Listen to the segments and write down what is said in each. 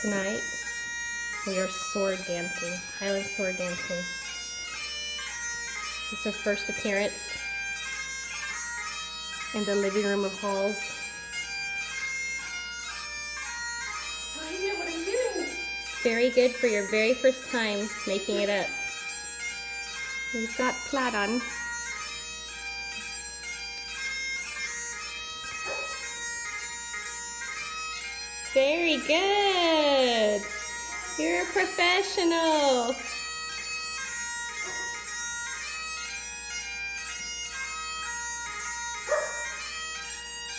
tonight we are sword dancing, Highland sword dancing. This is her first appearance in the living room of Halls. What are you doing? Very good for your very first time making it up. We've got plaid on. Very good. You're a professional.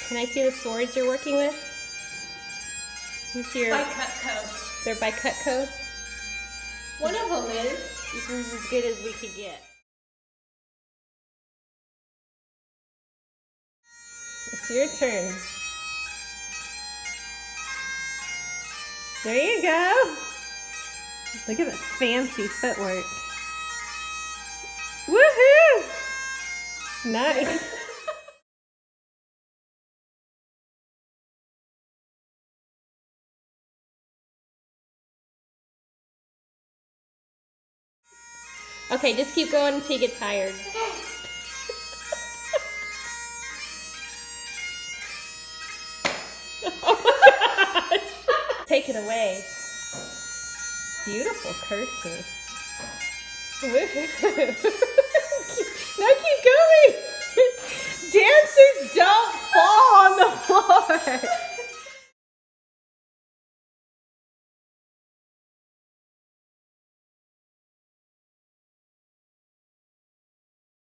Can I see the swords you're working with? See your, By Cutco. they're by Cutco. One of them is. This is as good as we could get. It's your turn. There you go. Look at that fancy footwork. Woohoo! Nice. Okay, just keep going until you get tired. oh! Take it away. Beautiful curtsy.